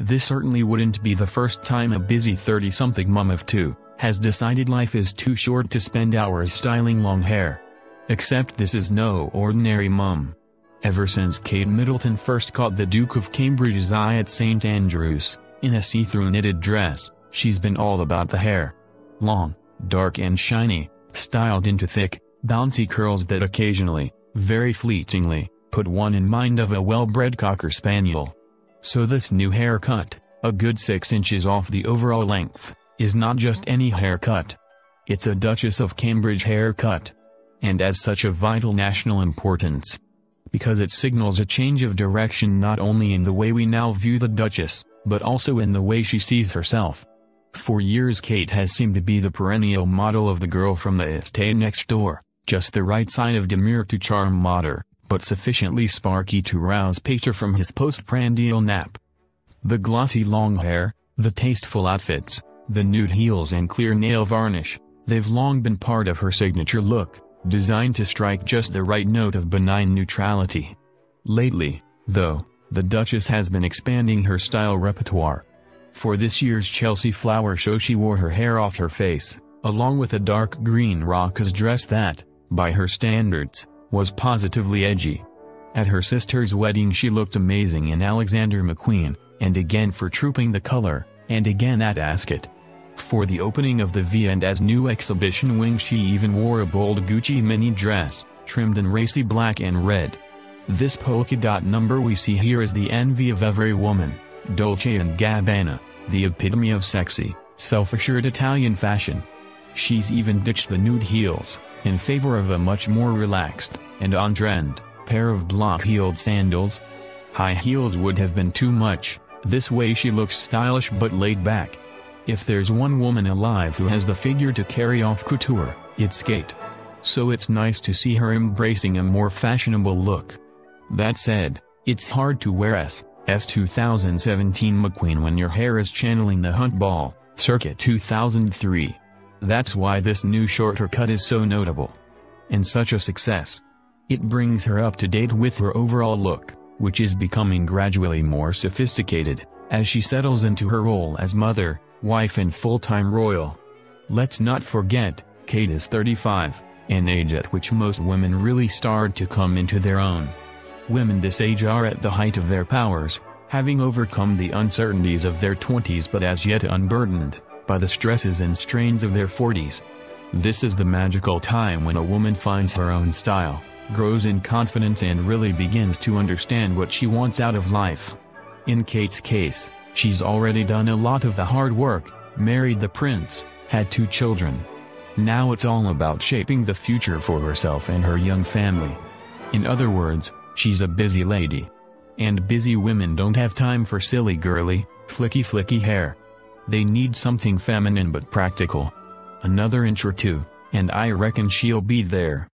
This certainly wouldn't be the first time a busy 30-something mom of two has decided life is too short to spend hours styling long hair. Except this is no ordinary mum. Ever since Kate Middleton first caught the Duke of Cambridge's eye at St. Andrews, in a see-through knitted dress, she's been all about the hair. Long, dark and shiny, styled into thick, bouncy curls that occasionally, very fleetingly, put one in mind of a well-bred cocker spaniel. So this new haircut, a good 6 inches off the overall length, is not just any haircut. It's a Duchess of Cambridge haircut. And as such of vital national importance. Because it signals a change of direction not only in the way we now view the Duchess, but also in the way she sees herself. For years Kate has seemed to be the perennial model of the girl from the estate next door, just the right side of demure to charm Mater, but sufficiently sparky to rouse Pater from his postprandial nap. The glossy long hair, the tasteful outfits, the nude heels and clear nail varnish, they've long been part of her signature look, designed to strike just the right note of benign neutrality. Lately, though, the Duchess has been expanding her style repertoire. For this year's Chelsea Flower Show she wore her hair off her face, along with a dark green rocka's dress that, by her standards, was positively edgy. At her sister's wedding she looked amazing in Alexander McQueen, and again for Trooping the Color, and again at Ascot. For the opening of the V&A's new exhibition wing she even wore a bold Gucci mini dress, trimmed in racy black and red. This polka dot number we see here is the envy of every woman, Dolce & Gabbana, the epitome of sexy, self-assured Italian fashion. She's even ditched the nude heels, in favor of a much more relaxed, and on-trend, pair of block-heeled sandals. High heels would have been too much, this way she looks stylish but laid back. If there's one woman alive who has the figure to carry off couture, it's Kate. So it's nice to see her embracing a more fashionable look. That said, it's hard to wear S. S 2017 McQueen when your hair is channeling the Hunt Ball, circa 2003. That's why this new shorter cut is so notable. And such a success. It brings her up to date with her overall look, which is becoming gradually more sophisticated, as she settles into her role as mother, wife and full-time royal. Let's not forget, Kate is 35, an age at which most women really start to come into their own. Women this age are at the height of their powers, having overcome the uncertainties of their 20s but as yet unburdened by the stresses and strains of their 40s. This is the magical time when a woman finds her own style, grows in confidence and really begins to understand what she wants out of life. In Kate's case, she's already done a lot of the hard work, married the prince, had two children. Now it's all about shaping the future for herself and her young family. In other words, she's a busy lady. And busy women don't have time for silly girly, flicky flicky hair. They need something feminine but practical. Another inch or two, and I reckon she'll be there.